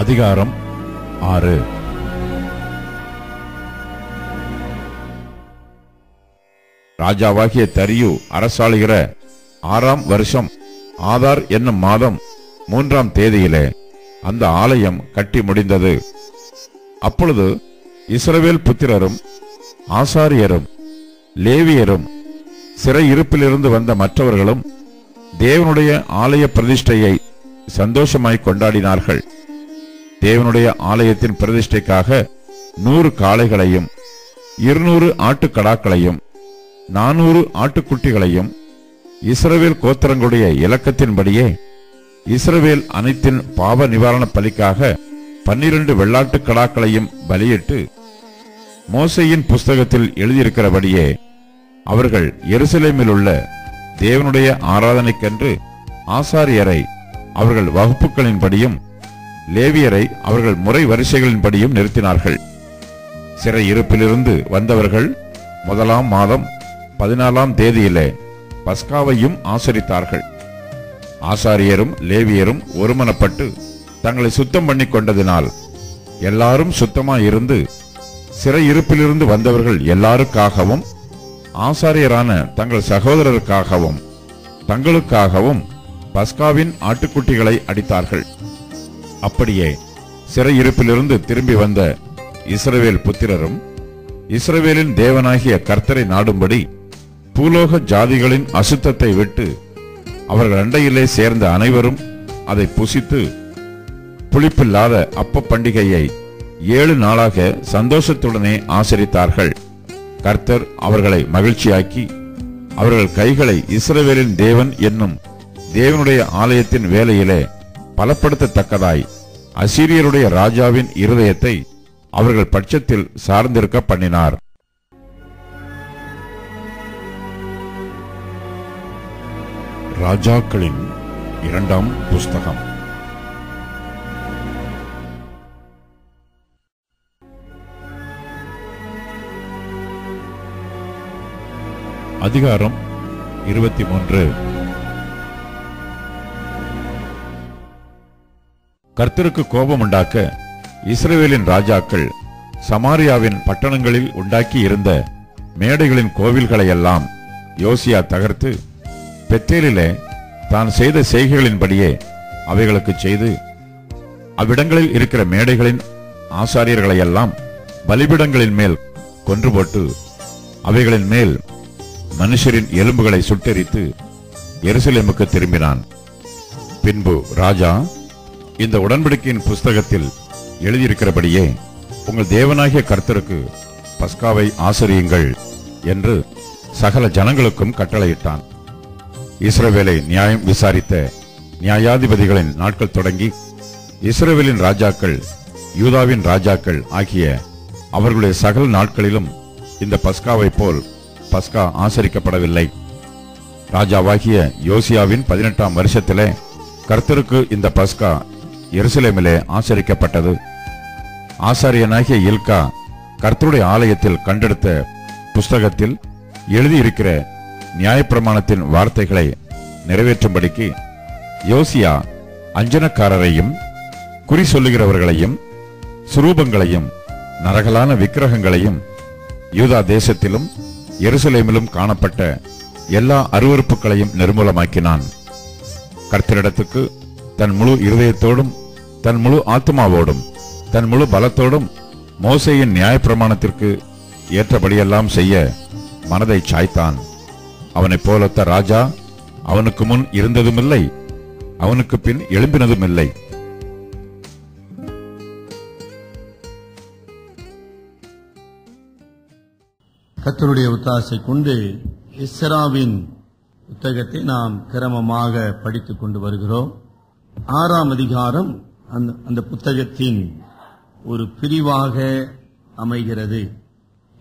அதிகாரம் ஆறு. ராஜாவாகிய தரியு அரசாளுகிற ஆறாம் வருஷம் ஆதார் என்னும் மாதம் மூன்றாம் தேதியிலே அந்த ஆலயம் கட்டி முடிந்தது. அப்பொழுது இஸ்ரவேல் புத்திரரும் ஆசாரியரும் லேவியரும் சிறையிருப்பிலிருந்து வந்த மற்றவர்களும் தேவனுடைய ஆலய பிரதிஷ்டையை சந்தோஷமாய் கொண்டாடினார்கள். தேவனுடைய ஆலயத்தின் பிரதிஷ்டைக்காக நூறு காளைகளையும் இருநூறு ஆட்டுக்கடாக்களையும் நானூறு ஆட்டுக்குட்டிகளையும் இஸ்ரவேல் கோத்திரங்களுடைய இலக்கத்தின்படியே இஸ்ரவேல் அனைத்தின் பாவ நிவாரண பலிக்காக பன்னிரண்டு வெள்ளாட்டுக் கடாக்களையும் பலியிட்டு மோசையின் புஸ்தகத்தில் எழுதியிருக்கிறபடியே அவர்கள் எருசலேமில் உள்ள தேவனுடைய ஆராதனைக்கென்று ஆசாரியரை அவர்கள் வகுப்புகளின்படியும் லேவியரை அவர்கள் முறை வரிசைகளின்படியும் நிறுத்தினார்கள். சிறை இருப்பிலிருந்து வந்தவர்கள் முதலாம் மாதம் பதினாலாம் தேதியிலே பஸ்காவையும் ஆசரித்தார்கள். ஆசாரியரும் லேவியரும் ஒருமனப்பட்டு தங்களை சுத்தம் பண்ணி கொண்டதினால் எல்லாரும் சுத்தமாயிருந்து சிறை இருப்பிலிருந்து வந்தவர்கள் எல்லாருக்காகவும் ஆசாரியரான தங்கள் சகோதரருக்காகவும் தங்களுக்காகவும் பஸ்காவின் ஆட்டுக்குட்டிகளை அடித்தார்கள். அப்படியே சிறையிருப்பிலிருந்து திரும்பி வந்த இஸ்ரவேல் புத்திரரும் இஸ்ரவேலின் தேவனாகிய கர்த்தரை நாடும்படி பூலோக ஜாதிகளின் அசுத்தத்தை விட்டு அவர்கள் அண்டையிலே சேர்ந்த அனைவரும் அதை புசித்து புளிப்பில்லாத அப்ப பண்டிகையை ஏழு நாளாக சந்தோஷத்துடனே ஆசரித்தார்கள். கர்த்தர் அவர்களை மகிழ்ச்சியாக்கி அவர்கள் கைகளை இஸ்ரவேலின் தேவன் என்னும் தேவனுடைய ஆலயத்தின் வேலையிலே பலப்படுத்தத்தக்கதாய் அசீரியருடைய ராஜாவின் இருதயத்தை அவர்கள் பட்சத்தில் சார்ந்திருக்க பண்ணினார். ராஜாக்களின் இரண்டாம் புஸ்தகம். அதிகாரம் இருபத்தி மூன்று. கர்த்தருக்கு கோபம் உண்டாக்க இஸ்ரேலின் ராஜாக்கள் சமாரியாவின் பட்டணங்களில் உண்டாக்கி இருந்த மேடைகளின் கோவில்களை எல்லாம் யோசியா தகர்த்து பெத்தேலிலே தான் செய்த செய்கைகளின்படியே அவைகளுக்கு செய்து அவ்விடங்களில் இருக்கிற மேடைகளின் ஆசாரியர்களை எல்லாம் பலிபிடங்களின் மேல் கொன்று போட்டு அவைகளின் மேல் மனுஷரின் எலும்புகளை சுட்டெரித்து எருசலேமுக்கு திரும்பினான். பின்பு ராஜா இந்த உடன்படிக்கையின் புஸ்தகத்தில் எழுதியிருக்கிறபடியே உங்கள் தேவனாகிய கர்த்தருக்கு பஸ்காவை ஆசிரியுங்கள் என்று சகல ஜனங்களுக்கும் கட்டளையிட்டான். இஸ்ரவேலை நியாயம் விசாரித்த நியாயாதிபதிகளின் நாட்கள் தொடங்கி இஸ்ரேவேலின் ராஜாக்கள் யூதாவின் ராஜாக்கள் ஆகிய அவர்களுடைய சகல நாட்களிலும் இந்த பஸ்காவை போல் பஸ்கா ஆசரிக்கப்படவில்லை. ராஜாவாகிய யோசியாவின் பதினெட்டாம் வருஷத்திலே கர்த்தருக்கு இந்த பஸ்கா எருசலேமிலே ஆசரிக்கப்பட்டது. ஆசாரியனாகிய இல்கா கர்த்தருடைய ஆலயத்தில் கண்டெடுத்த புஸ்தகத்தில் எழுதியிருக்கிற நியாயப்பிரமாணத்தின் வார்த்தைகளை நிறைவேற்றும்படிக்கு யோசியா அஞ்சனக்காரரையும் குறி சொல்லுகிறவர்களையும் சுரூபங்களையும் நரகலான விக்கிரகங்களையும் யூதா தேசத்திலும் எருசலேமிலும் காணப்பட்ட எல்லா அருவருப்புகளையும் நிர்மூலமாக்கினான். கர்த்தரிடத்துக்கு தன் முழு இருதயத்தோடும் தன் முழு ஆத்மாவோடும் தன் முழு பலத்தோடும் மோசையின் நியாயப்பிரமாணத்திற்கு ஏற்றபடியெல்லாம் செய்ய மனதை சாய்த்தான். அவனைப் போலொத்த ராஜா அவனுக்கு முன் இருந்ததுமில்லை அவனுக்கு பின் எழும்பினதுமில்லை. கத்தருடைய ஒத்தாசை கொண்டு இஸ்ராவின் புத்தகத்தை நாம் கிரமமாக படித்துக் கொண்டு வருகிறோம். ஆறாம் அதிகாரம் அந்த அந்த புத்தகத்தின் ஒரு பிரிவாக அமைகிறது.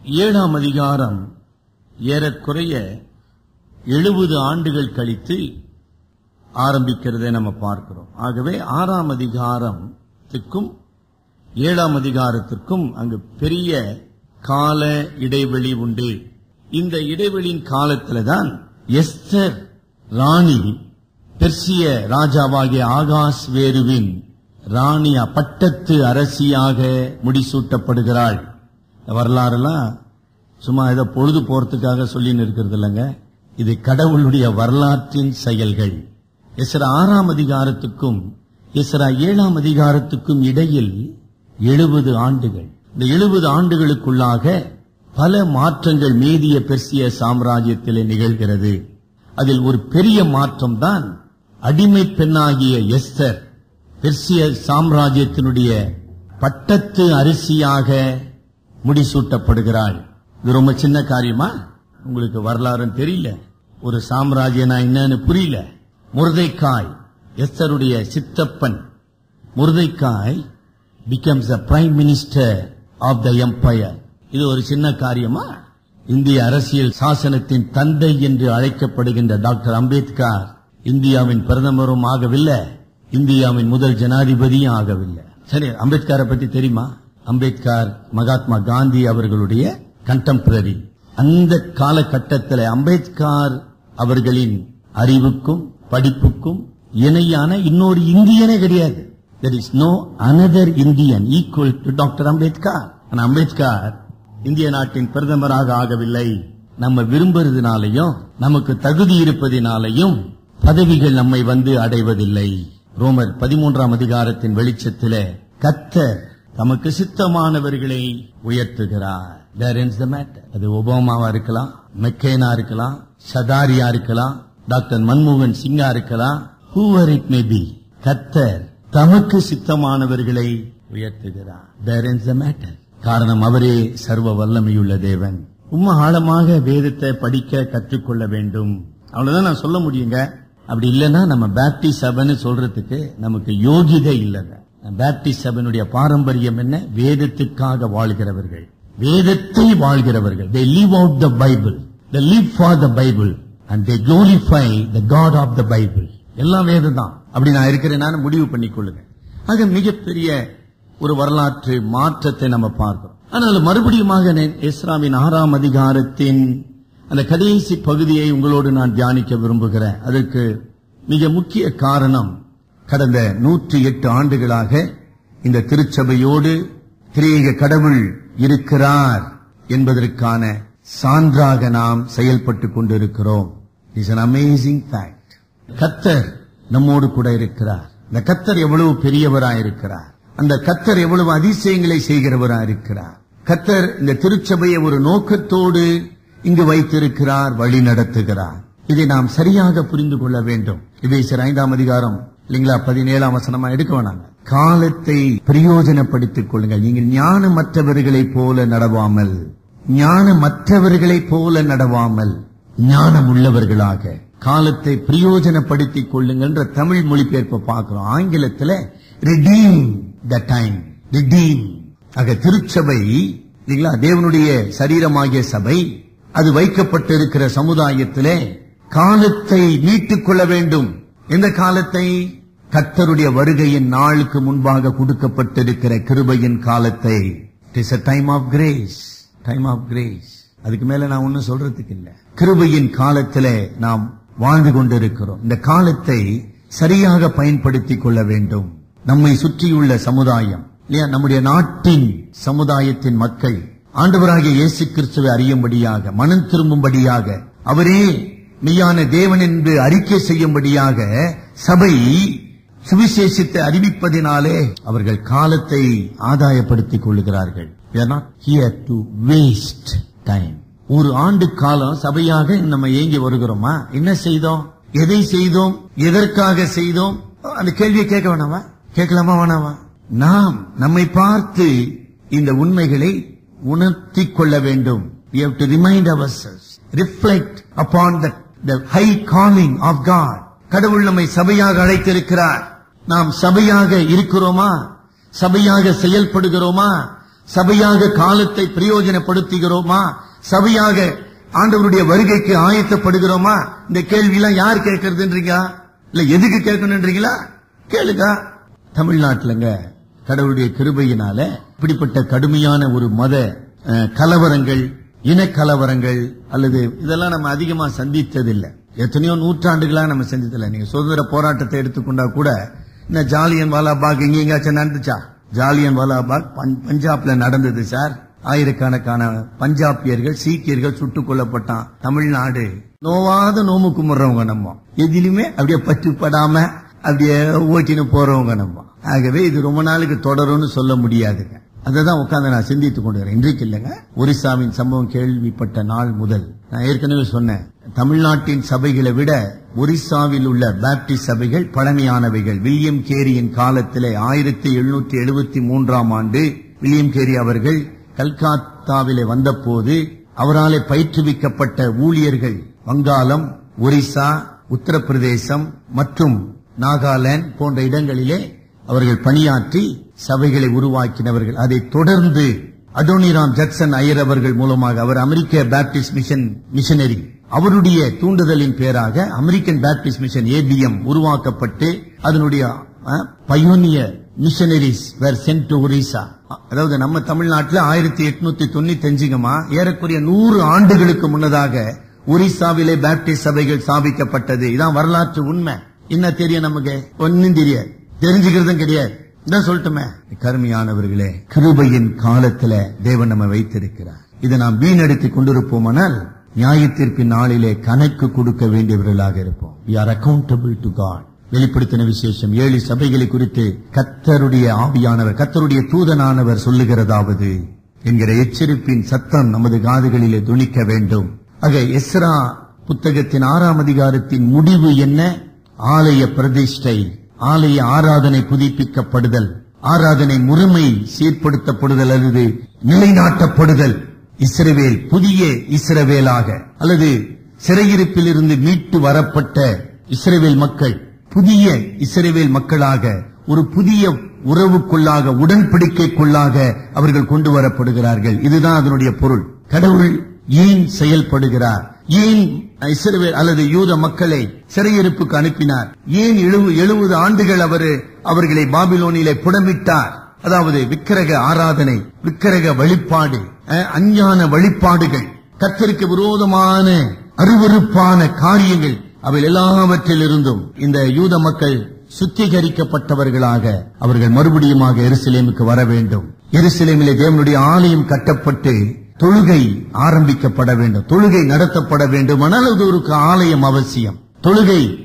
ஏழாம் அதிகாரம் ஏறக்குறைய எழுபது ஆண்டுகள் கழித்து ஆரம்பிக்கிறதை நம்ம பார்க்கிறோம். ஆகவே ஆறாம் அதிகாரத்துக்கும் ஏழாம் அதிகாரத்திற்கும் அங்கு பெரிய கால இடைவெளி உண்டு. இந்த இடைவெளியின் காலத்தில் தான் எஸ்தர் ராணி பெர்சிய ராஜாவாகிய ஆகாஸ் வேருவின் ராணி பட்டத்து அரசியாக முடிசூட்டப்படுகிறாள். வரலாறுலாம் சும்மா ஏதோ பொழுது போறதுக்காக சொல்லி இருக்கிறது இல்லைங்க. இது கடவுளுடைய வரலாற்றின் செயல்கள். எஸ்ரா ஆறாம் அதிகாரத்துக்கும் எஸ்ரா ஏழாம் அதிகாரத்துக்கும் இடையில் எழுபது ஆண்டுகள். இந்த எழுபது ஆண்டுகளுக்குள்ளாக பல மாற்றங்கள் மீதிய பெர்சிய சாம்ராஜ்யத்திலே நிகழ்கிறது. அதில் ஒரு பெரிய மாற்றம் தான் அடிமை பெண்ணாகிய எஸ்தர் பெர்சிய சாம்ராஜ்யத்தினுடைய பட்டத்து அரிசியாக முடிசூட்டப்படுகிறாள். இது ரொம்ப சின்ன காரியமா? உங்களுக்கு வரலாறும் தெரியல. ஒரு சாம்ராஜ்யனா என்னன்னு புரியல. முருதைக்காய் எஸ்தருடைய சித்தப்பன். முருதைக்காய் becomes a prime minister of the empire இது ஒரு சின்ன காரியமா? இந்திய அரசியல் சாசனத்தின் தந்தை என்று அழைக்கப்படுகின்ற டாக்டர் அம்பேத்கர் இந்தியாவின் பிரதமரும் ஆகவில்லை. இந்தியாவின் முதல் ஜனாதிபதியும் ஆகவில்லை. சரி அம்பேத்கரை பத்தி தெரியுமா? அம்பேத்கர் மகாத்மா காந்தி அவர்களுடைய கண்டெம்பரரி அந்த காலகட்டத்தில் அம்பேத்கர் அவர்களின் அறிவுக்கும் படிப்புக்கும் இணையான இன்னொரு இந்தியனே கிடையாது. There is no another Indian equal to doctor Ambedkar Ambedkar இந்திய நாட்டின் பிரதமராக ஆகவில்லை. நம்ம விரும்புறதுனாலையும் நமக்கு தகுதி இருப்பதினாலையும் பதவிகள் நம்மை வந்து அடைவதில்லை. ரோமர் பதிமூன்றாம் அதிகாரத்தின் வெளிச்சத்தில் கத்தர் தமக்கு சித்தமானவர்களை உயர்த்துகிறார். There இன்ஸ் த மேட்டர் அது ஒபாமாவா இருக்கலாம் மெக்கேனா இருக்கலாம் சதாரியா இருக்கலாம் டாக்டர் மன்மோகன் சிங்கா இருக்கலாம் ஹூவர் இட் மே பி கத்தர் தமக்கு சித்தமானவர்களை உயர்த்துகிறார். There இன்ஸ் த மேட்டர் காரணம் அவரே சர்வ வல்லமையுள்ள தேவன். உண்மை ஆழமாக வேதத்தை படிக்க கற்றுக்கொள்ள வேண்டும். அவ்வளவுதான் நான் சொல்ல முடியுங்க. அப்படி இல்லைன்னா நம்ம பேப்டி சபைன்னு சொல்றதுக்கு நமக்கு யோகிதை இல்லைங்க. பேப்டி சபனுடைய பாரம்பரியம் என்ன? வேதத்துக்காக வாழ்கிறவர்கள். வேதத்தை வாழ்கிறவர்கள். They live out the Bible the live for the Bible and they glorify the God of the Bible எல்லாம் வேதம் தான் அப்படி நான் இருக்கிறேன் முடிவு பண்ணிக்கொள்ளுங்க. ஆக மிகப்பெரிய ஒரு வரலாற்று மாற்றத்தை நம்ம பார்க்கிறோம். ஆனால் மறுபடியும் இஸ்லாமின் ஆறாம் அதிகாரத்தின் அந்த கடைசி பகுதியை உங்களோடு நான் தியானிக்க விரும்புகிறேன். அதற்கு மிக முக்கிய காரணம் கடந்த நூற்றி எட்டு ஆண்டுகளாக இந்த திருச்சபையோடு திரியேக கடவுள் இருக்கிறார் என்பதற்கான சான்றாக நாம் செயல்பட்டு கொண்டிருக்கிறோம். இஸ் அன் அமேசிங் ஃபேக்ட் கத்தர் நம்மோடு கூட இருக்கிறார். இந்த கத்தர் எவ்வளவு பெரியவராயிருக்கிறார் அந்த கத்தர் எவ்வளவு அதிசயங்களை செய்கிறவராயிருக்கிறார் கத்தர் இந்த திருச்சபையை ஒரு நோக்கத்தோடு இங்கு வைத்திருக்கிறார் வழி நடத்துகிறார். இதை நாம் சரியாக புரிந்து கொள்ள வேண்டும். இவேசர் ஐந்தாம் அதிகாரம் இல்லைங்களா பதினேழாம் வசனமா எடுக்க வேணாங்க காலத்தை பிரயோஜனப்படுத்திக் கொள்ளுங்கள். நீங்கள் ஞானமற்றவர்களைப் போல நடவாமல் ஞானமற்றவர்களைப் போல நடவாமல் ஞானம் உள்ளவர்களாக காலத்தை பிரயோஜனப்படுத்திக் கொள்ளுங்கன்ற தமிழ் மொழிபெயர்ப்பை பார்க்கிறோம். ஆங்கிலத்துல ரிடீம் த டைம் ரிடீம் ஆக திருச்சபை இல்லைங்களா தேவனுடைய சரீரமாகிய சபை அது வைக்கப்பட்டிருக்கிற சமுதாயத்திலே காலத்தை மீட்டுக் கொள்ள வேண்டும். எந்த காலத்தை? கத்தருடைய வருகையின் நாளுக்கு முன்பாக கொடுக்கப்பட்டிருக்கிற கிருபையின் காலத்தை. It is a time of grace time of grace அதுக்கு மேல நான் ஒன்னும் சொல்றதுக்கு இல்ல. கிருபையின் காலத்திலே நாம் வாழ்ந்து கொண்டிருக்கிறோம். இந்த காலத்தை சரியாக பயன்படுத்திக் கொள்ள வேண்டும். நம்மை சுற்றியுள்ள சமுதாயம் இல்லையா? நம்முடைய நாட்டின் சமுதாயத்தின் மக்கள் ஆண்டவராகிய இயேசு கிறிஸ்துவை அறியும்படியாக மனம் திரும்பும்படியாக அவரே மெய்யான தேவன் என்று அறிக்கை செய்யும்படியாக சபை சுவிசேஷத்தை அறிவிப்பதினாலே அவர்கள் காலத்தை ஆதாயப்படுத்திக் கொள்ளுகிறார்கள். ஒரு ஆண்டு காலம் சபையாக நம்ம ஏங்கி வருகிறோமா? என்ன செய்தோம்? எதை செய்தோம்? எதற்காக செய்தோம்? அந்த கேள்வியை கேட்க வேணாமா? கேட்கலாமா வேணாமா? நாம் நம்மை பார்த்து இந்த உண்மைகளை உணர்த்திக் கொள்ள வேண்டும் we have to remind ourselves reflect upon the, the high calling of God. கடவுள் நம்மை சபையாக அழைத்திருக்கிறார். நாம் சபையாக இருக்கிறோமா? சபையாக செயல்படுகிறோமா? சபையாக காலத்தை பிரயோஜனப்படுத்துகிறோமா? சபையாக ஆண்டவருடைய வருகைக்கு ஆயத்தப்படுகிறோமா? இந்த கேள்வி எல்லாம் யார் கேட்கறதுன்றீங்க இல்ல எதுக்கு கேட்கணுன்றீங்களா? கேளுங்க. தமிழ்நாட்டிலங்க கடவுளுடைய கிருபையினால இப்படிப்பட்ட கடுமையான ஒரு மத கலவரங்கள் இன கலவரங்கள் அல்லது இதெல்லாம் நம்ம அதிகமா சந்தித்ததில்லை. எத்தனையோ நூற்றாண்டுகளா நம்ம சந்தித்தல நீங்க சுதந்திர போராட்டத்தை எடுத்துக்கொண்டா கூட இந்த ஜாலியன் வாலாபாக் இங்க எங்கேயாச்சும் நடந்துச்சா? ஜாலியன் வாலாபாக் பஞ்சாப்ல நடந்தது சார். ஆயிரக்கணக்கான பஞ்சாபியர்கள் சீக்கியர்கள் சுட்டுக் கொல்லப்பட்டான். தமிழ்நாடு. நோவாத நோமு கும்பிடுறவங்க நம்ம. எதிலுமே அப்படியே பற்றுப்படாம அப்படியே ஓட்டின்னு போறவங்க நம்ம. ஆகவே இது ரொம்ப நாளுக்கு தொடரும்னு சொல்ல முடியாதுங்க. அததான் உட்காந்து நான் சிந்தித்துக் கொண்டிருக்கிறேன் இன்றைக்கு இல்லைங்க. ஒரிசாவின் சம்பவம் கேள்விப்பட்ட நாள் முதல். நான் ஏற்கனவே சொன்னேன். தமிழ்நாட்டின் சபைகளை விட ஒரிசாவில் உள்ள பாப்டிஸ்ட் சபைகள் பழமையானவைகள். வில்லியம் கேரியின் காலத்திலே ஆயிரத்தி எழுநூற்றி எழுபத்தி மூன்றாம் ஆண்டு வில்லியம் கேரி அவர்கள் கல்கத்தாவிலே வந்தபோது அவராலே பயிற்றுவிக்கப்பட்ட ஊழியர்கள் வங்காளம் ஒரிசா உத்தரப்பிரதேசம் மற்றும் நாகாலாந்து போன்ற இடங்களிலே அவர்கள் பணியாற்றி சபைகளை உருவாக்கினவர்கள். அதைத் தொடர்ந்து அடோனிராம் ஜக்சன் ஐயர் அவர்கள் மூலமாக அவர் அமெரிக்க பேப்டிஸ்ட் மிஷன் மிஷனரி அவருடைய தூண்டுதலின் பேராக அமெரிக்கன் பேப்டிஸ்ட் மிஷன் ஏபிஎம் உருவாக்கப்பட்டு அதனுடைய pioneer missionaries were sent to Orissa. அதாவது நம்ம தமிழ்நாட்டில் ஆயிரத்தி எட்நூத்தி தொண்ணூத்தி அஞ்சுங்கம்மா ஏறக்குறைய நூறு ஆண்டுகளுக்கு முன்னதாக ஒரிசாவிலே பேப்டிஸ்ட் சபைகள் ஸ்தாபிக்கப்பட்டது. இதான் வரலாற்று உண்மை. என்ன தெரியும் நமக்கு? ஒன்னும் தெரியாது. தெரிஞ்சுக்கிறதும் கிடையாது. இதான் சொல்லட்டுமே. கருமையானவர்களே கிருபையின் காலத்துல தேவன் நம்ம வைத்திருக்கிறார். இதை நாம் வீணடித்து கொண்டிருப்போமானால் நியாயத்தீர்ப்பின் நாளிலே கணக்கு கொடுக்க வேண்டியவர்களாக இருப்போம். We are accountable to God வெளிப்படுத்தின விசேஷம் ஏழு சபைகளை குறித்து கத்தருடைய ஆவியானவர் கத்தருடைய தூதனானவர் சொல்லுகிறதாவது. என்கிற எச்சரிப்பின் சத்தம் நமது காதுகளிலே துணிக்க வேண்டும். ஆக எஸ்ரா புத்தகத்தின் ஆறாம் அதிகாரத்தின் முடிவு என்ன? ஆலய பிரதிஷ்டை. ஆலய ஆராதனை புதுப்பிக்கப்படுதல் ஆராதனை முறைமை சீர்படுத்தப்படுதல் அல்லது நிலைநாட்டப்படுதல் இஸ்ரவேல் புதிய இஸ்ரவேலாக அல்லது சிறையிருப்பில் இருந்து மீட்டு வரப்பட்ட இஸ்ரவேல் மக்கள் புதிய இஸ்ரவேல் மக்களாக ஒரு புதிய உறவுக்குள்ளாக உடன்படிக்கைக்குள்ளாக அவர்கள் கொண்டு வரப்படுகிறார்கள். இதுதான் அதனுடைய பொருள். கடவுள் ஏன் செயல்படுகிறார்? ஏன் இஸ்ரவேல் அல்லது யூத மக்களை சிறையிருப்புக்கு அனுப்பினார்? ஏன் எழுபது ஆண்டுகள் அவர் அவர்களை பாபிலோனிலே புடமிட்டார்? அதாவது விக்கிரக ஆராதனை விக்கிரக வழிபாடு அஞ்ஞான வழிபாடுகள் கத்திற்கு விரோதமான அருவருப்பான காரியங்கள் அவை எல்லாவற்றிலிருந்தும் இந்த யூத மக்கள் சுத்திகரிக்கப்பட்டவர்களாக அவர்கள் மறுபடியுமாக எருசலேமுக்கு வர வேண்டும் எருசலேமிலே தேவனுடைய ஆலயம் கட்டப்பட்டு தொழுகை ஆரம்பிக்கப்பட வேண்டும். தொழுகை நடத்தப்பட வேண்டுமானால் அது ஒரு ஆலயம் அவசியம். தொழுகை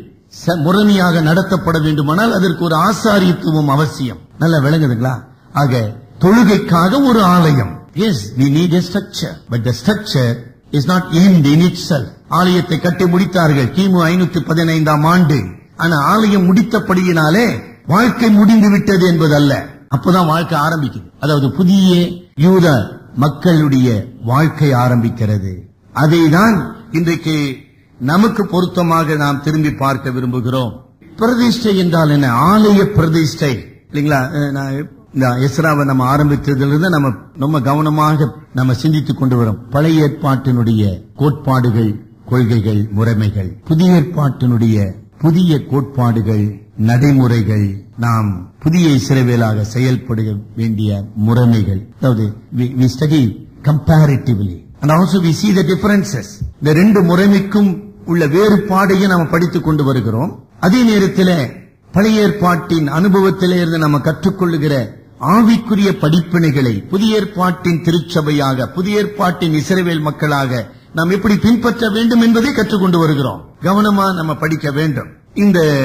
ச- முறைமையாக நடத்தப்பட வேண்டுமானால் அதற்கு ஒரு ஆசாரியத்துவம் அவசியம். நல்லா விளங்குதுங்களா? ஆக தொழுகைக்காக ஒரு ஆலயம். Yes we need a structure but the structure is not not in it cell ஆலயத்தை கட்டி முடித்தார்கள். கிமு ஐநூத்தி பதினைந்தாம் ஆண்டு. ஆனா ஆலயம் முடித்தபடியினாலே வாழ்க்கை முடிந்து விட்டது என்பது அல்ல அப்பதான் வாழ்க்கை ஆரம்பிக்குது. அதாவது புதிய யூத மக்களுடைய வாழ்க்கை ஆரம்பிக்கிறது. அதைதான் இன்றைக்கு நமக்கு பொருத்தமாக நாம் திரும்பி பார்க்க விரும்புகிறோம். பிரதிஷ்டை என்றால் என்ன? ஆலய பிரதிஷ்டை. இல்லைங்களா? நான் இந்த எஸ்ராவை நம்ம ஆரம்பித்ததிலிருந்து நம்ம ரொம்ப கவனமாக நம்ம சிந்தித்துக் கொண்டு வரோம். பழைய ஏற்பாட்டினுடைய கோட்பாடுகள் கொள்கைகள் முறைமைகள். புதிய ஏற்பாட்டினுடைய புதிய கோட்பாடுகள் நடைமுறைகள் நாம் புதிய இஸ்ரவேலாக செயல்பட வேண்டிய முறைமைகள். அதாவது we- we study comparatively. And also we see இந்த ரெண்டு முறைமைக்கும் உள்ள வேறுபாடையும் நாம் படித்துக் கொண்டு வருகிறோம். அதே நேரத்தில் பழைய ஏற்பாட்டின் அனுபவத்திலே இருந்து நம்ம கற்றுக்கொள்ளுகிற ஆவிக்குரிய படிப்பினைகளை புதிய ஏற்பாட்டின் திருச்சபையாக புதிய ஏற்பாட்டின் இசைவேல் மக்களாக நாம் எப்படி பின்பற்ற வேண்டும் என்பதை கற்றுக்கொண்டு வருகிறோம். கவனமா நம்ம படிக்க வேண்டும். இந்த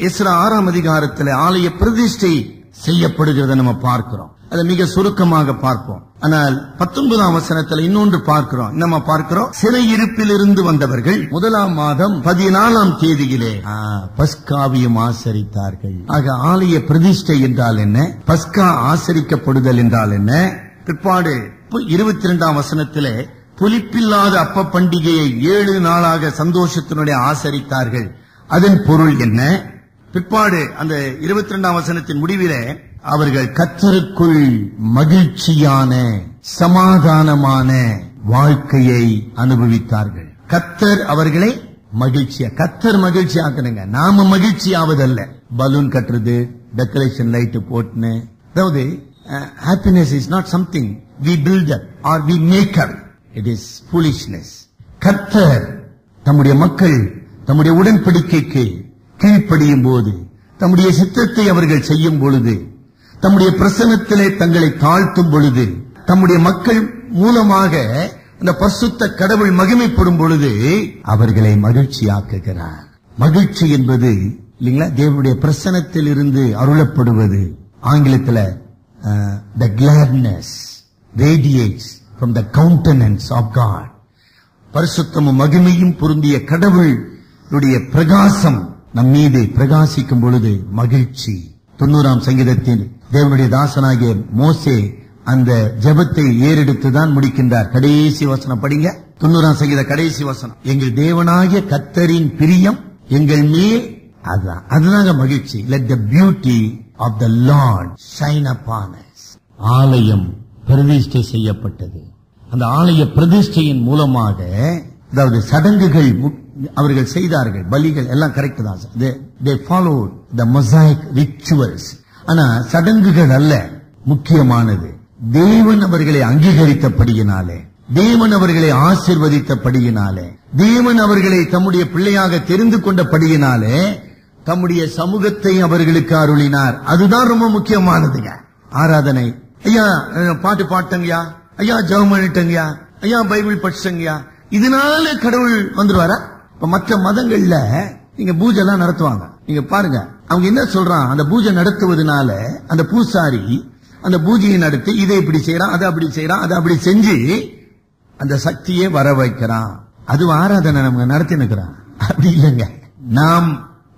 இஸ்ரா ஆறாம் அதிகாரத்தில் ஆலய பிரதிஷ்டை செய்யப்படுகிறத நம்ம பார்க்கிறோம். அதை மிக சுருக்கமாக பார்ப்போம். ஆனால் பத்தொன்பதாம் வசனத்துல இன்னொன்று பார்க்கிறோம். நம்ம பார்க்கிறோம்? சிறையிருப்பில் இருந்து வந்தவர்கள் முதலாம் மாதம் பதினாலாம் தேதியிலே ஆ, ஆசரித்தார்கள். ஆக ஆலய பிரதிஷ்டை என்றால் என்ன? பஸ்கா ஆசரிக்கப்படுதல் என்றால் என்ன? பிற்பாடு இருபத்தி இரண்டாம் வசனத்திலே புலிப்பில்லாத அப்ப பண்டிகையை ஏழு நாளாக சந்தோஷத்தினுடைய ஆசரித்தார்கள். அதன் பொருள் என்ன? பிற்பாடு அந்த இருபத்தி ரெண்டாம் வசனத்தின் முடிவிலே அவர்கள் கத்தருக்குள் மகிழ்ச்சியான சமாதானமான வாழ்க்கையை அனுபவித்தார்கள். கத்தர் அவர்களை மகிழ்ச்சியா கத்தர் மகிழ்ச்சி ஆக்கணுங்க நாம மகிழ்ச்சி ஆவதல்ல பலூன் கட்டுறது டெக்கரேஷன் லைட் போட்டுன்னு. அதாவது happiness is not something we builder or we maker it is foolishness. கத்தர் தம்முடைய மக்கள் தம்முடைய உடன்படிக்கைக்கு கீழ்ப்படியும் போது தம்முடைய சித்தத்தை அவர்கள் செய்யும் பொழுது தம்முடைய பிரசனத்திலே தங்களை தாழ்த்தும் பொழுது தம்முடைய மக்கள் மூலமாக அந்த பரிசுத்த கடவுள் மகிமைப்படும் பொழுது அவர்களை மகிழ்ச்சியாக்குகிறார். மகிழ்ச்சி என்பது இல்லைங்களா? தேவனுடைய பிரசனத்தில் இருந்து அருளப்படுவது ஆங்கிலத்தில் the gladness radiates from the countenance of God பரிசுத்தமும் மகிமையும் பொருந்திய கடவுளுடைய பிரகாசம் நம் மீது பிரகாசிக்கும் பொழுது மகிழ்ச்சி. தொண்ணூறாம் சங்கீதத்தில் தேவனுடைய தாசனாகிய மோசே அந்த ஜெபத்தை ஏறெடுத்துதான் முடிக்கின்றார். கடைசி வசனம் படிங்க. தொண்ணூறாம் சங்கீத கடைசி வசனம். எங்கள் தேவனாகிய கத்தரின் பிரியம் எங்கள் மேல் அதுதான். அதுதாங்க மகிழ்ச்சி. Let the beauty of the Lord shine upon ஆலயம் பிரதிஷ்டை செய்யப்பட்டது. அந்த ஆலய பிரதிஷ்டையின் மூலமாக அதாவது சடங்குகள் மு- அவர்கள் செய்தார்கள் பலிகள் எல்லாம் கரெக்ட் தான் they follow the Mosaic rituals ஆனா சடங்குகள் அல்ல முக்கியமானது. தேவன் அவர்களை அங்கீகரித்தபடியினாலே தேவன் அவர்களை ஆசிர்வதித்தபடியினாலே தேவன் அவர்களை தம்முடைய பிள்ளையாக தெரிந்து கொண்டபடியினாலே தம்முடைய சமூகத்தை அவர்களுக்கு அருளினார். அதுதான் ரொம்ப முக்கியமானதுங்க. ஆராதனை. ஐயா பாட்டு பாட்டங்கயா? ஐயா ஜவம் பண்ணிட்டங்கயா? ஐயா பைபிள் படிச்சங்கயா? இதனால கடவுள் வந்துருவாரா? இப்ப மற்ற மதங்கள்ல நீங்க பூஜை எல்லாம் நடத்துவாங்க. நீங்க பாருங்க. அவங்க என்ன சொல்றான்? அந்த பூஜை நடத்துவதனால அந்த பூசாரி அந்த பூஜையை நடத்தி இதை இப்படி செய்யறான் அதை அப்படி செய்யறான் அதை அப்படி செஞ்சு அந்த சக்தியை வர வைக்கிறான். அது ஆராதனை நம்ம நடத்தி நிற்கிறான் அப்படி இல்லைங்க. நாம்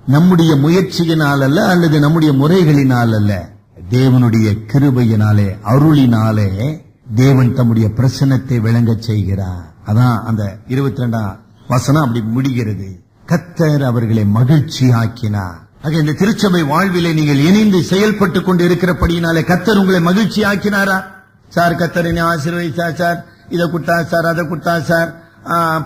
நம்முடைய முயற்சியினால் அல்ல அல்லது நம்முடைய முறைகளினால் அல்ல தேவனுடைய கிருபையினாலே அருளினாலே தேவன் தம்முடைய பிரசன்னத்தை விளங்கச் செய்கிறார். அதான் அந்த இருபத்தி ரெண்டாம் வசனம் அப்படி முடிகிறது. கத்தர் அவர்களை மகிழ்ச்சி ஆக்கினார் ஆக இந்த திருச்சபை வாழ்விலே நீங்கள் இணைந்து செயல்பட்டுக் கொண்டு இருக்கிறபடியினாலே கத்தர் உங்களை மகிழ்ச்சி ஆக்கினாரா சார் கத்தர் என்னை ஆசீர்வதிச்சா சார். இதை கொடுத்தார் சார் அதை கொடுத்தார் சார்.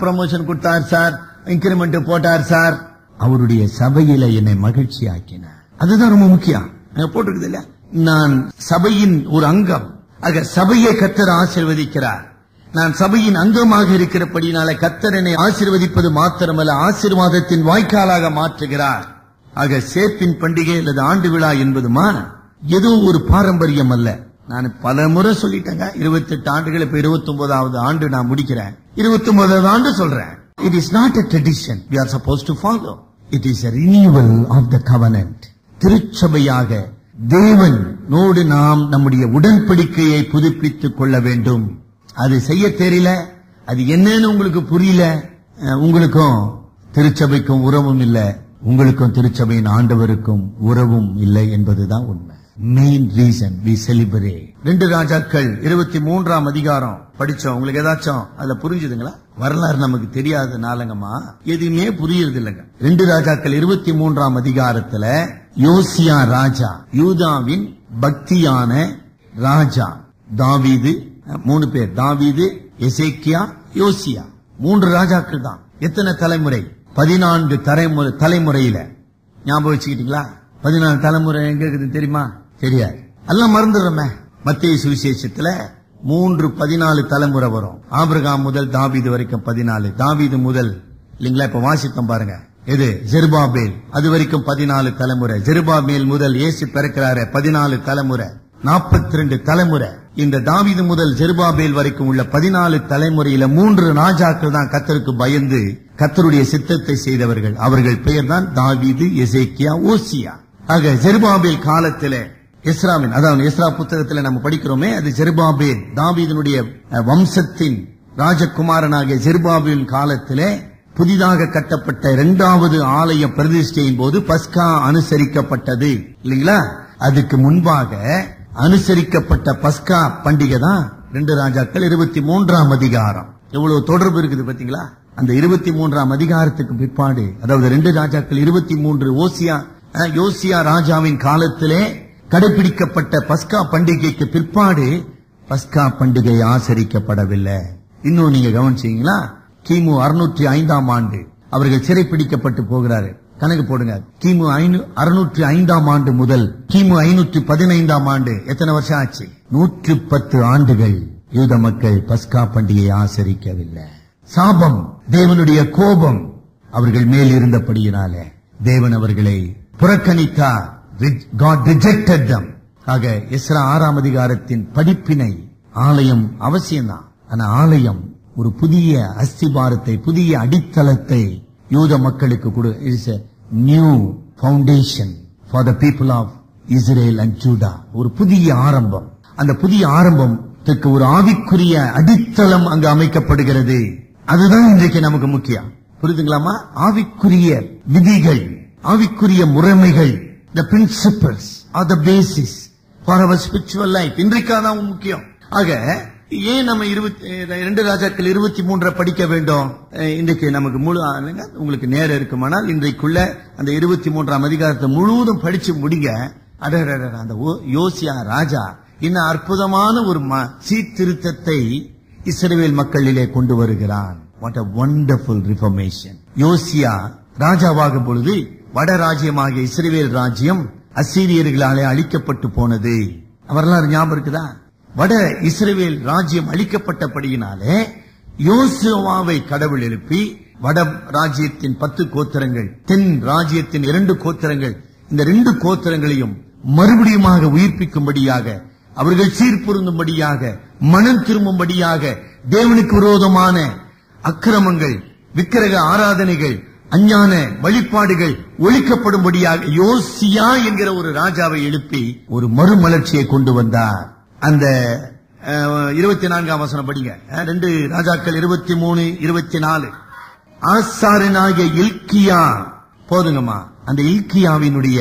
ப்ரமோஷன் கொடுத்தார் சார். இன்கிரிமெண்ட் போட்டார் சார். அவருடைய சபையில என்னை மகிழ்ச்சி ஆக்கினார் அதுதான் ரொம்ப முக்கியம். போட்டிருக்குது இல்லையா? நான் சபையின் ஒரு அங்கம். ஆக சபையை கத்தர் ஆசிர்வதிக்கிறார். நான் சபையின் அங்கமாக இருக்கிறபடினால கத்தரனை ஆசிர்வதிப்பது மாத்திரமல்ல ஆசீர்வாதத்தின் வாய்க்காலாக மாற்றுகிறார். ஆக சேப்பின் பண்டிகை அல்லது ஆண்டு விழா என்பதுமா ஏதோ ஒரு பாரம்பரியம் அல்ல. நான் பல முறை சொல்லிட்டேங்க இருபத்தி எட்டு ஆண்டுகள் இப்ப இருபத்தி ஒன்பதாவது ஆண்டு நான் முடிக்கிறேன். இருபத்தி ஒன்பதாவது ஆண்டு சொல்றேன். It is not a tradition or suppose supposed to it is is a the of திருச்சபையாக தேவன் நோடு நாம் நம்முடைய உடன்படிக்கையை புதுப்பித்துக் கொள்ள வேண்டும். அது செய்ய தெரியல. அது என்னன்னு உங்களுக்கு புரியல. உங்களுக்கும் திருச்சபைக்கும் உறவும் இல்லை. உங்களுக்கும் திருச்சபையின் ஆண்டவருக்கும் உறவும் இல்லை என்பதுதான் உண்மை. மெயின் ரீசன் வி செலிபரேட் ரெண்டு ராஜாக்கள் இருபத்தி மூன்றாம் அதிகாரம். படிச்சோம். உங்களுக்கு ஏதாச்சும் அதுல புரிஞ்சுதுங்களா? வரலாறு நமக்கு தெரியாத நாளங்கம்மா எதுவுமே புரியுறது இல்லைங்க ரெண்டு ராஜாக்கள் இருபத்தி மூன்றாம் அதிகாரத்துல யோசியா ராஜா யூதாவின் பக்தியான ராஜா தாவீது மூணு பேர். தாவீது எசேக்கியா யோசியா. மூன்று ராஜாக்கள் தான். எத்தனை தலைமுறை? பதினான்கு தலைமுறை தலைமுறையில. ஞாபகம் வச்சுக்கிட்டீங்களா? பதினாலு தலைமுறை எங்க இருக்குது தெரியுமா? தெரியாது. எல்லாம் மறந்துடுறோமே. மத்திய சுவிசேஷத்துல மூன்று பதினாலு தலைமுறை வரும். ஆபிரகாம் முதல் தாவீது வரைக்கும் பதினாலு. தாவீது முதல் இல்லைங்களா? இப்ப வாசித்தம் பாருங்க. எது? ஜெருபாபேல். அது வரைக்கும் பதினாலு தலைமுறை. ஜெருபாபேல் முதல் இயேசு பிறக்கிறாரு. பதினாலு தலைமுறை. நாற்பத்தி ரெண்டு தலைமுறை. இந்த தாவீது முதல் ஜெருபாபேல் வரைக்கும் உள்ள பதினாலு தலைமுறையில மூன்று ராஜாக்கள் தான் கத்தருக்கு பயந்து கத்தருடைய சித்தத்தை செய்தவர்கள். அவர்கள் பெயர் தான் தாவீது எசேக்கியா ஓசியா. ஆக ஜெருபாபேல் காலத்தில இஸ்ராமின் அதாவது இஸ்ரா புத்தகத்துல நம்ம படிக்கிறோமே அது ஜெருபாபேல் தாவீதனுடைய வம்சத்தின் ராஜகுமாரனாகிய ஜெருபாபேல் காலத்திலே புதிதாக கட்டப்பட்ட இரண்டாவது ஆலய பிரதிஷ்டையின் போது பஸ்கா அனுசரிக்கப்பட்டது. இல்லைங்களா? அதுக்கு முன்பாக அனுசரிக்கப்பட்ட பஸ்கா பண்டிகை தான் ரெண்டு ராஜாக்கள் இருபத்தி மூன்றாம் அதிகாரம். எவ்வளவு தொடர்பு இருக்குது பாத்தீங்களா அந்த இருபத்தி மூன்றாம் அதிகாரத்துக்கு பிற்பாடு அதாவது ரெண்டு ராஜாக்கள் இருபத்தி மூன்று ஓசியா யோசியா ராஜாவின் காலத்திலே கடைபிடிக்கப்பட்ட பஸ்கா பண்டிகைக்கு பிற்பாடு பஸ்கா பண்டிகை ஆசரிக்கப்படவில்லை. இன்னும் நீங்க கவனிச்சீங்களா? கிமு அறுநூற்றி ஐந்தாம் ஆண்டு. அவர்கள் சிறைப்பிடிக்கப்பட்டு போகிறார்கள். கணக்கு போடுங்க. கிமு அறுநூற்றி ஐந்தாம் ஆண்டு முதல் கிமு ஐநூற்றி பதினைந்தாம் ஆண்டு எத்தனை வருஷம் ஆச்சு? நூற்றி பத்து ஆண்டுகள். யூத மக்கள் பஸ்கா பண்டிகையை ஆசரிக்கவில்லை. சாபம் தேவனுடைய கோபம் அவர்கள் மேல் இருந்தபடியினாலே தேவன் அவர்களை புறக்கணித்தார். காட் ரிஜெக்டட் தம் ஆக எஸ்ரா ஆறாம் அதிகாரத்தின் படிப்பினை ஆலயம் அவசியம்தான். ஆனா ஆலயம் ஒரு புதிய அஸ்திபாரத்தை புதிய அடித்தளத்தை யூத மக்களுக்கு கொடு new foundation for the people of Israel and Judah ஒரு புதிய ஆரம்பம். அந்த புதிய ஆரம்பத்துக்கு ஒரு ஆவிக்குரிய அடித்தளம் அங்கு அமைக்கப்படுகிறது. அதுதான் இன்றைக்கு நமக்கு முக்கியம். புரியுதுங்களாமா ஆவிக்குரிய விதிகள் ஆவிக்குரிய முறைமைகள் the principles are the basis for our spiritual life இன்றைக்காதான் முக்கியம். ஆக ஏன் நம்ம இருபத்தி ரெண்டு ராஜாக்கள் இருபத்தி மூன்றை படிக்க வேண்டும்? இன்றைக்கு நமக்கு முழு உங்களுக்கு நேரம் இருக்குமானால் இன்றைக்குள்ள அந்த இருபத்தி மூன்றாம் அதிகாரத்தை முழுவதும் படிச்சு முடிங்க. அடடடட, அந்த யோசியா ராஜா இன்னும் அற்புதமான ஒரு சீர்திருத்தத்தை இஸ்ரவேல் மக்களிலே கொண்டு வருகிறான். What a wonderful reformation. யோசியா ராஜாவாகும் பொழுது வட ராஜ்யமாகிய இஸ்ரவேல் ராஜ்யம் அசீரியர்களாலே அழிக்கப்பட்டு போனது. வரலாறு ஞாபகம் இருக்குதா? வட இஸ்ரேல் ராஜ்யம் அளிக்கப்பட்டபடியினாலே யோசுவாவை கடவுள் எழுப்பி வட ராஜ்யத்தின் பத்து கோத்திரங்கள் தென் ராஜ்யத்தின் இரண்டு கோத்திரங்கள் இந்த ரெண்டு கோத்திரங்களையும் மறுபடியுமாக உயிர்ப்பிக்கும்படியாக அவர்கள் சீர்பொருந்தும்படியாக மனம் திரும்பும்படியாக தேவனுக்கு விரோதமான அக்கிரமங்கள் விக்கிரக ஆராதனைகள் அஞ்ஞான வழிபாடுகள் ஒழிக்கப்படும்படியாக யோசியா என்கிற ஒரு ராஜாவை எழுப்பி ஒரு மறுமலர்ச்சியை கொண்டு வந்தார். அந்த இருபத்தி நான்காம் வசனம் படிங்க. ரெண்டு ராஜாக்கள் இருபத்தி மூணு இருபத்தி நாலு ஆசாரனாகிய இல்கியா போதுங்கம்மா. அந்த இல்கியாவினுடைய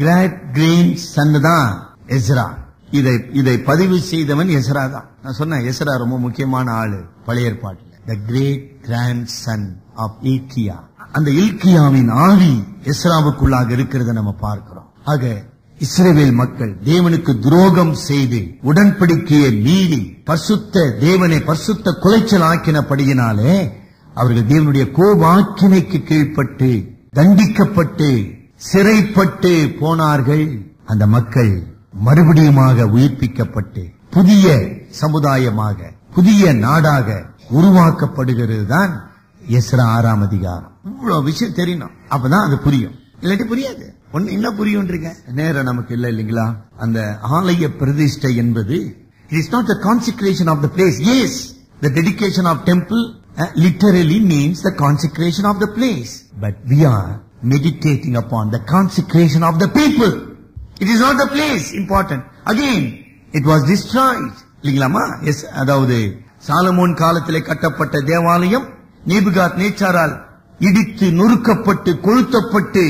கிராட் கிரீன் சன் தான் எஸ்ரா. இதை இதை பதிவு செய்தவன் எஸ்ரா தான். நான் சொன்னேன் எஸ்ரா ரொம்ப முக்கியமான ஆளு பழைய ஏற்பாட்டில். The great grandson of Hilkiah அந்த இல்கியாவின் ஆவி எஸ்ராவுக்குள்ளாக இருக்கிறத நம்ம பார்க்கிறோம். ஆக இஸ்ரேவேல் மக்கள் தேவனுக்கு துரோகம் செய்து உடன்படிக்கையை மீறி பசுத்த தேவனை பசுத்த குலைச்சல் ஆக்கினபடியினாலே அவர்கள் தேவனுடைய கோபாக்கினைக்கு கீழ்ப்பட்டு தண்டிக்கப்பட்டு சிறைப்பட்டு போனார்கள். அந்த மக்கள் மறுபடியுமாக உயிர்ப்பிக்கப்பட்டு புதிய சமுதாயமாக புதிய நாடாக உருவாக்கப்படுகிறது தான் எஸ்ரா ஆறாம் அதிகாரம். இவ்வளவு விஷயம் தெரியணும் அப்பதான் அது புரியும். இல்லாட்டி புரியாது. ஒண்ணு என்ன புரியும் நேரம் நமக்கு இல்ல இல்லைங்களா? அந்த ஆலய பிரதிஷ்டை என்பது it is not the consecration of the place as the dedication of temple literally means the consecration of the place but we are meditating upon the consecration of the people it is not the place important again it was destroyed இல்லைங்களாமா yes அதாவது சாலமோன் காலத்திலே கட்டப்பட்ட தேவாலயம் நேபுகாத் நேச்சாரால் இடித்து நொறுக்கப்பட்டு கொளுத்தப்பட்டு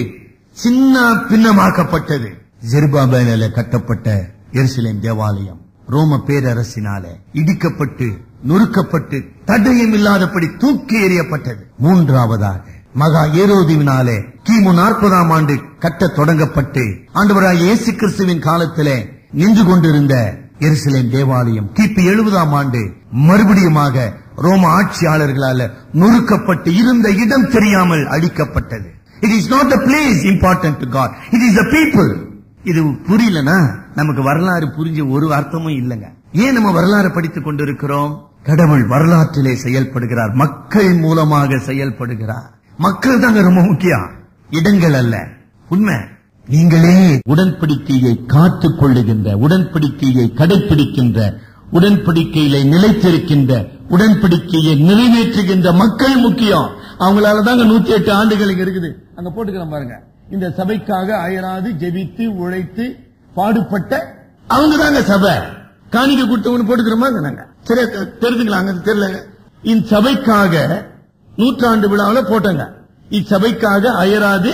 சின்ன பின்னமாக்கப்பட்டது. ஜெருபாபேல கட்டப்பட்ட எருசலேம் தேவாலயம் ரோம பேரரசினால இடிக்கப்பட்டு நொறுக்கப்பட்டு தடயம் இல்லாதபடி தூக்கி எறியப்பட்டது. மூன்றாவதாக மகா ஏரோதிவினாலே கிமு நாற்பதாம் ஆண்டு கட்டத் தொடங்கப்பட்டு ஆண்டவராய் இயேசு கிறிஸ்துவின் காலத்திலே நின்று கொண்டிருந்த எருசலேம் தேவாலயம் கிபி எழுபதாம் ஆண்டு மறுபடியுமாக ரோம ஆட்சியாளர்களால நொறுக்கப்பட்டு இருந்த இடம் தெரியாமல் அழிக்கப்பட்டது. It is not the place important to God it is the people இது புரியலனா? நமக்கு வரலாறு புரிஞ்ச ஒரு அர்த்தமும் இல்லைங்க. ஏன் நம்ம வரலாறு படித்துக் கொண்டிருக்கிறோம்? கடவுள் வரலாற்றிலே செயல்படுகிறார். மக்கள் மூலமாக செயல்படுகிறார். மக்கள் தாங்க ரொம்ப முக்கியம். இடங்கள் அல்ல. உண்மை. நீங்களே உடன்படிக்கையை காத்துக் கொள்ளுகின்ற உடன்படிக்கையை கடைபிடிக்கின்ற உடன்படிக்கையில நிலைத்திருக்கின்ற உடன்படிக்கையை நிறைவேற்றுகின்ற மக்கள் முக்கியம். அவங்களால தாங்க நூத்தி எட்டு ஆண்டுகள் இங்க இருக்குது. அங்க போட்டுக்கிறோம் பாருங்க. இந்த சபைக்காக அயராது ஜெபித்து உழைத்து பாடுபட்ட அவங்க தாங்க சபை. காணிக்க கொடுத்தவங்க போட்டுக்கிறோமா நாங்க சரி தெரிஞ்சுக்கலாம் அங்க தெரியல. இந்த சபைக்காக நூற்றாண்டு விழாவில் போட்டங்க. இச்சபைக்காக அயராது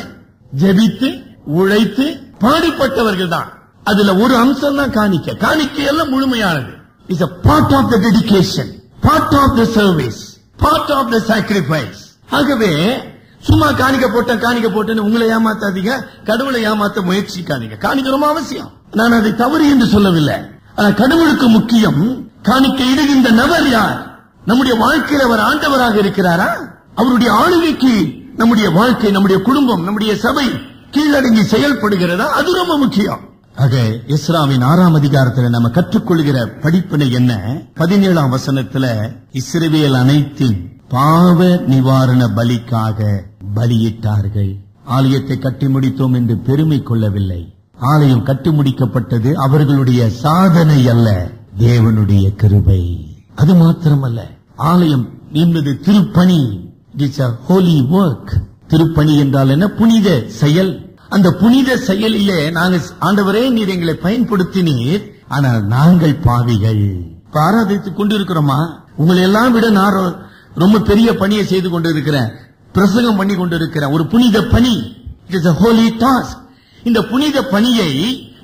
ஜெபித்து உழைத்து பாடுபட்டவர்கள் தான். அதுல ஒரு அம்சம் தான் காணிக்க. காணிக்கையெல்லாம் முழுமையானது. Is a part of the dedication part of the service part of the sacrifice ஆகவே சும்மா காணிக்க போட்டேன் காணிக்க போட்டேன்னு உங்களை ஏமாத்தாதீங்க கடவுளை ஏமாத்த முயற்சிக்காதீங்க. காணிக்க ரொம்ப அவசியம். நான் அதை தவறு என்று சொல்லவில்லை. ஆனா கடவுளுக்கு முக்கியம் காணிக்க இடுகின்ற நபர் யார்? நம்முடைய வாழ்க்கையில் அவர் ஆண்டவராக இருக்கிறாரா? அவருடைய ஆளுகைக்கு நம்முடைய வாழ்க்கை நம்முடைய குடும்பம் நம்முடைய சபை கீழடங்கி செயல்படுகிறதா? அது ரொம்ப முக்கியம். ஆக இஸ்ராவின் ஆறாம் அதிகாரத்தில் நம்ம கற்றுக்கொள்கிற படிப்பினை என்ன? பதினேழாம் வசனத்துல இஸ்ரவேல் அனைத்தின் பாவ நிவாரண பலிக்காக பலியிட்டார்கள். ஆலயத்தை கட்டி முடித்தோம் என்று பெருமை கொள்ளவில்லை. ஆலயம் கட்டி முடிக்கப்பட்டது அவர்களுடைய சாதனை அல்ல தேவனுடைய கிருபை. அது மாத்திரமல்ல ஆலயம் என்பது திருப்பணி. இட்ஸ் அ ஹோலி ஒர்க் திருப்பணி என்றால் என்ன? புனித செயல். அந்த புனித செயலிலே நாங்கள் ஆண்டவரே நீர் எங்களை பயன்படுத்தினீர். ஆனால் நாங்கள் பாவிகள். இப்ப ஆராதித்துக் கொண்டிருக்கிறோமா? உங்களை எல்லாம் விட நான் ரொம்ப பெரிய பணியை செய்து கொண்டிருக்கிறேன். பிரசங்கம் பண்ணி கொண்டிருக்கிறேன். ஒரு புனித பணி. இட் இஸ் ஹோலி டாஸ்க் இந்த புனித பணியை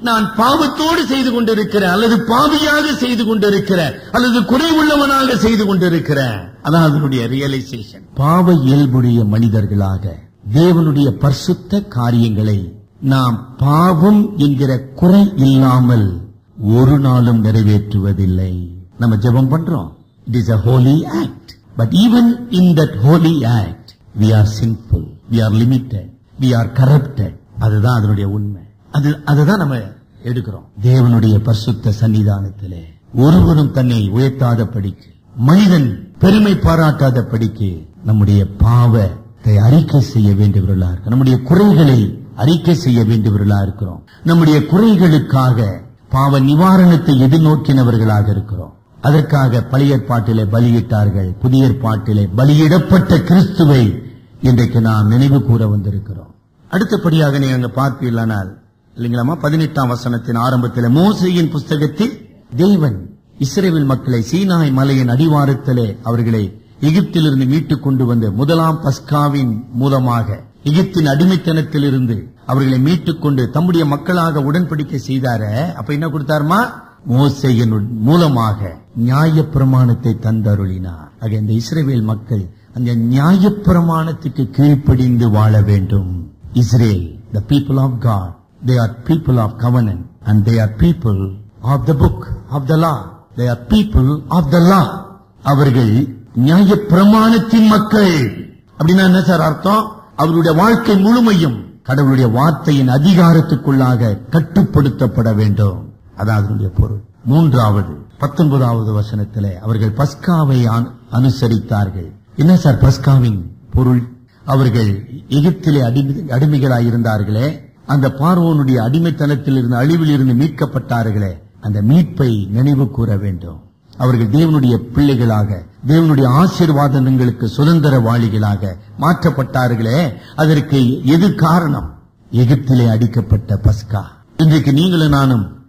நான் பாவத்தோடு செய்து கொண்டிருக்கிறேன். அல்லது பாவியாக செய்து கொண்டிருக்கிறேன். அல்லது குறைவுள்ளவனாக செய்து கொண்டிருக்கிறேன். அதான் அதனுடைய ரியலைசேஷன் பாவ இயல்புடைய மனிதர்களாக தேவனுடைய பரிசுத்த காரியங்களை நாம் பாவம் என்கிற குறை இல்லாமல் ஒரு நாளும் நிறைவேற்றுவதில்லை. நம்ம ஜெபம் பண்றோம். It is a holy act but even in that holy act we are sinful we are limited we are corrupted. அதுதான் அதனுடைய உண்மை. அது அதுதான் நம்ம எடுக்கிறோம். தேவனுடைய பரிசுத்த சன்னிதானத்திலே ஒருவரும் தன்னை உயர்த்தாத படிக்கு மனிதன் பெருமை பாராட்டாத படிக்கு நம்முடைய பாவத்தை அறிக்கை செய்ய வேண்டியவர்களா இருக்கிறோம் நம்முடைய குறைகளை அறிக்கை செய்ய வேண்டியவர்களா இருக்கிறோம். நம்முடைய குறைகளுக்காக பாவ நிவாரணத்தை எதிர்நோக்கினவர்களாக இருக்கிறோம். அதற்காக பழைய ஏற்பாட்டிலே பலியிட்டார்கள். புதிய ஏற்பாட்டிலே பலியிடப்பட்ட கிறிஸ்துவை இன்றைக்கு நாம் நினைவு கூற வந்திருக்கிறோம். அடுத்தபடியாக நீங்க பார்ப்பீர்களானால் இல்லைங்களாமா பதினெட்டாம் வசனத்தின் ஆரம்பத்தில் மோசையின் புஸ்தகத்தில் தேவன் இஸ்ரேவில் மக்களை சீனாய் மலையின் அடிவாரத்திலே அவர்களை எகிப்திலிருந்து மீட்டுக் கொண்டு வந்து முதலாம் பஸ்காவின் மூலமாக எகிப்தின் அடிமைத்தனத்திலிருந்து அவர்களை மீட்டுக் கொண்டு தம்முடைய மக்களாக உடன்படிக்கை செய்தார. அப்ப என்ன கொடுத்தாருமா? மோசையின் மூலமாக நியாய பிரமாணத்தை தந்தருளினார். ஆக இந்த இஸ்ரேவேல் மக்கள் அந்த நியாய பிரமாணத்துக்கு கீழ்ப்படிந்து வாழ வேண்டும். Israel the people of God they are people of covenant and they are people of the book of the law they are people of the law அவர்கள் நியாய பிரமாணத்தின் மக்கள். அப்படின்னா என்ன சார் அர்த்தம்? அவருடைய வாழ்க்கை முழுமையும் கடவுளுடைய வார்த்தையின் அதிகாரத்துக்குள்ளாக கட்டுப்படுத்தப்பட வேண்டும். அதான் அதனுடைய பொருள். மூன்றாவது பத்தொன்பதாவது வசனத்தில் அவர்கள் பஸ்காவை அனு- அனுசரித்தார்கள். என்ன சார் பஸ்காவின் பொருள்? அவர்கள் எகிப்திலே அடிமை- அடிமைகளாய் இருந்தார்களே அந்த பார்வோனுடைய அடிமைத்தனத்தில் இருந்து அழிவில் இருந்து மீட்கப்பட்டார்களே அந்த மீட்பை நினைவு கூற வேண்டும். அவர்கள் தேவனுடைய பிள்ளைகளாக தேவனுடைய ஆசீர்வாதங்களுக்கு சுதந்திரவாளிகளாக மாற்றப்பட்டார்களே அதற்கு எது காரணம்? எகிப்திலே அடிக்கப்பட்ட பஸ்கா. இன்றைக்கு நீங்களும் நானும்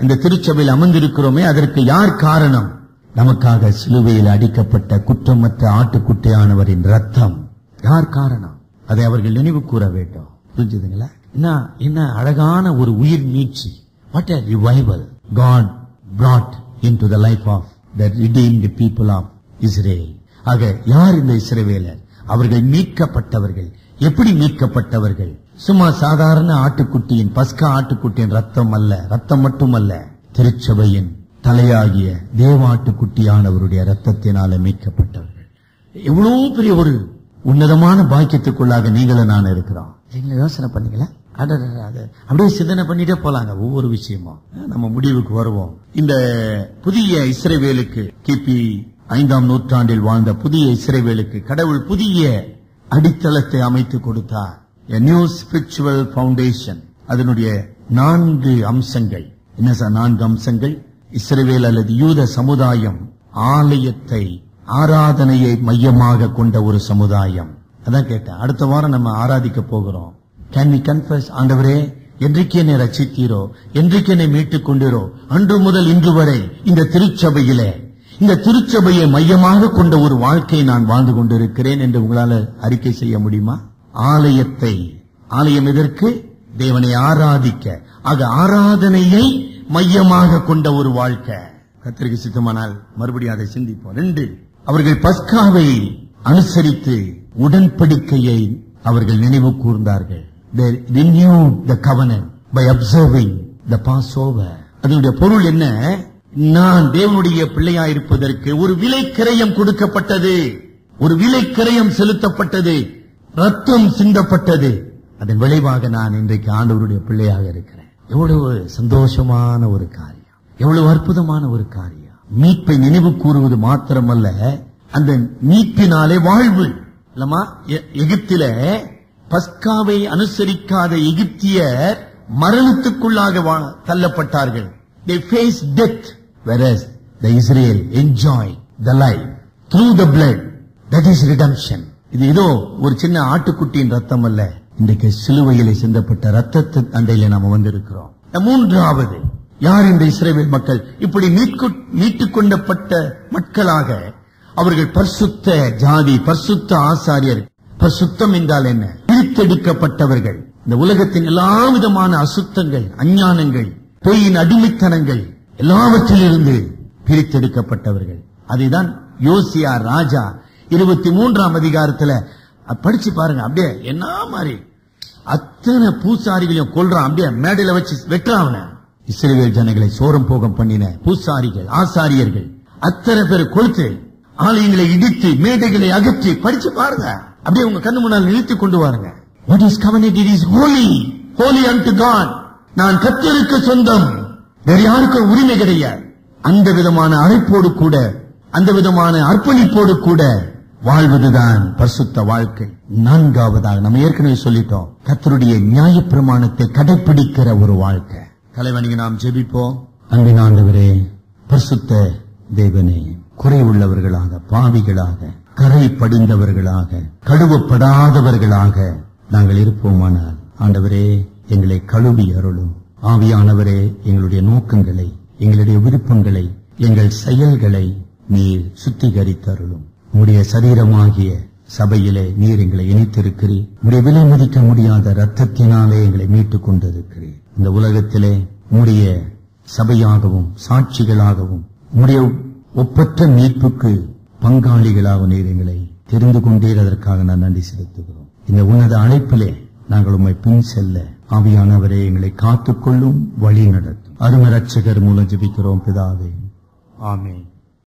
இந்த திருச்சபையில் அமர்ந்திருக்கிறோமே அதற்கு யார் காரணம்? நமக்காக சிலுவையில் அடிக்கப்பட்ட குற்றமற்ற ஆட்டுக்குட்டையானவரின் ரத்தம். யார் காரணம்? அதை அவர்கள் நினைவு கூற வேண்டும். புரிஞ்சுதுங்களா? என்ன என்ன அழகான ஒரு உயிர் மீட்சி. What are revival God brought in to the life of the redeemed people of Israel ஆக யார் இந்த இஸ்ரேவேலர்? அவர்கள் மீட்கப்பட்டவர்கள். எப்படி மீட்கப்பட்டவர்கள்? சும்மா சாதாரண ஆட்டுக்குட்டியின் பஸ்கா ஆட்டுக்குட்டியின் ரத்தம் அல்ல ரத்தம் மட்டுமல்ல திருச்சபையின் தலையாகிய தேவாட்டுக்குட்டியானவருடைய ரத்தத்தினால மீட்கப்பட்டவர்கள். எவ்வளவு பெரிய ஒரு உன்னதமான பாக்கியத்துக்குள்ளாக நீங்களும் நான் இருக்கிறோம். நீங்க யோசனை பண்ணீங்களா? அப்படியே சிந்தனை பண்ணிட்டே போலாங்க ஒவ்வொரு விஷயமும். நம்ம முடிவுக்கு வருவோம். இந்த புதிய இஸ்ரேவேலுக்கு கிபி ஐந்தாம் நூற்றாண்டில் வாழ்ந்த புதிய இஸ்ரேவேலுக்கு கடவுள் புதிய அடித்தளத்தை அமைத்து கொடுத்தார். எ நியூ ஸ்பிரிச்சுவல் பவுண்டேஷன் அதனுடைய நான்கு அம்சங்கள். என்ன சார் நான்கு அம்சங்கள்? இஸ்ரவேல் அல்லது யூத சமுதாயம் ஆலயத்தை ஆராதனையை மையமாக கொண்ட ஒரு சமுதாயம். அதான் கேட்டேன். அடுத்த வாரம் நம்ம ஆராதிக்க போகிறோம். கேன் வி கன்ஃபர்ஸ் ஆண்டவரே என்றைக்கு என்னை ரசித்தீரோ என்றைக்கு என்னை மீட்டுக் கொண்டீரோ அன்று முதல் இன்று வரை இந்த திருச்சபையிலே இந்த திருச்சபையை மையமாக கொண்ட ஒரு வாழ்க்கையை நான் வாழ்ந்து கொண்டிருக்கிறேன் என்று உங்களால அறிக்கை செய்ய முடியுமா? ஆலயத்தை ஆலயம் எதற்கு? தேவனை ஆராதிக்க. ஆக ஆராதனையை மையமாக கொண்ட ஒரு வாழ்க்கை. கத்திரிக்கு சித்தமானால் மறுபடியும் அதை சிந்திப்போம். ரெண்டு அவர்கள் பஸ்காவை அனுசரித்து உடன்படிக்கையை அவர்கள் நினைவு கூர்ந்தார்கள். They renewed the covenant by அதனுடைய பொருள் என்ன? நான் தேவனுடைய பிள்ளையா இருப்பதற்கு ஒரு விலை கிரயம் கொடுக்கப்பட்டது. ஒரு விலை கிரயம் செலுத்தப்பட்டது. ரத்தம் சிந்தப்பட்டது. அதன் விளைவாக நான் இன்றைக்கு ஆண்டவருடைய பிள்ளையாக இருக்கிறேன். எவ்வளவு சந்தோஷமான ஒரு காரியம். எவ்வளவு அற்புதமான ஒரு காரியம். மீட்பை நினைவு கூறுவது மாத்திரமல்ல. அந்த மீட்பினாலே வாழ்வு. இல்லமா எ- எகிப்தில பஸ்காவை அனுசரிக்காத எகிப்தியர் மரணத்துக்குள்ளாக வா- தள்ளப்பட்டார்கள். They faced death whereas the Israel enjoy the life through the blood. That is redemption. இது ஏதோ ஒரு சின்ன ஆட்டுக்குட்டியின் ரத்தம் அல்ல. இன்றைக்கு சிலுவையிலே சிந்தப்பட்ட ரத்தத்து அண்டையில நாம வந்திருக்கிறோம். மூன்றாவது யார் இந்த இஸ்ரேவேல் மக்கள்? இப்படி மீட்டுக் கொண்டப்பட்ட மக்களாக அவர்கள் பரிசுத்த ஜாதி பரிசுத்த ஆசாரியர் பரிசுத்தம் என்றால் என்ன? பிரித்தெடுக்கப்பட்டவர்கள். இந்த உலகத்தின் எல்லா விதமான அசுத்தங்கள் அஞ்ஞானங்கள் பொய்யின் அடிமைத்தனங்கள் எல்லாவற்றிலிருந்து பிரித்தெடுக்கப்பட்டவர்கள். அதைதான் யோசியா ராஜா இருபத்தி மூன்றாம் அதிகாரத்துல படிச்சு பாருங்க அப்படியே என்ன மாதிரி? அத்தனை பூசாரிகளையும் கொல்றான் அப்படியே மேடையில வச்சு வெட்டுறான் இஸ்ரேல் ஜனங்களை சோரம் போகம் பண்ணின பூசாரிகள் ஆசாரியர்கள் அத்தனை பேர் கொளுத்து ஆலயங்களை இடித்து மேடைகளை அகற்றி படிச்சு பாருங்க. அப்படியே உங்க கண்ணு முன்னால் நிறுத்தி கொண்டு வாருங்க. What is covenant it is holy holy and God நான் கத்தருக்கு சொந்தம். வேற யாருக்கும் உரிமை கிடையாது. அந்த விதமான அழைப்போடு கூட அந்த விதமான அர்ப்பணிப்போடு கூட வாழ்வதுதான் பரிசுத்த வாழ்க்கை. நான்காவதாக நம்ம ஏற்கனவே சொல்லிட்டோம். கத்தருடைய நியாயப்பிரமாணத்தை கடைபிடிக்கிற ஒரு வாழ்க்கை. தலைவனிங்க நாம் ஜெபிப்போம். அன்பின் ஆண்டவரே பரிசுத்த தேவனே குறை உள்ளவர்களாக பாவிகளாக கரை படிந்தவர்களாக கழுவப்படாதவர்களாக நாங்கள் இருப்போமானால் ஆண்டவரே எங்களை கழுவி அருளும். ஆவியானவரே எங்களுடைய நோக்கங்களை எங்களுடைய விருப்பங்களை எங்கள் செயல்களை நீர் சுத்திகரித்தருளும். உம்முடைய சரீரமாகிய சபையிலே நீர் எங்களை இணைத்திருக்கிறீர். உடைய விலை மதிக்க முடியாத ரத்தத்தினாலே எங்களை மீட்டுக் கொண்டிருக்கிறீர். இந்த உலகத்திலே உம்முடைய சபையாகவும் சாட்சிகளாகவும் உம்முடைய ஒப்பற்ற மீட்புக்கு பங்காளிகளாக நீர் எங்களை தெரிந்து கொண்டீர். அதற்காக நான் நன்றி செலுத்துகிறோம். இந்த உன்னத அழைப்பிலே நாங்கள் உம்மை பின் செல்ல ஆவியானவரே எங்களை காத்துக்கொள்ளும் வழி நடத்தும். அரும ரட்சகர் மூலம் ஜபிக்கிறோம் பிதாவே. ஆமென்.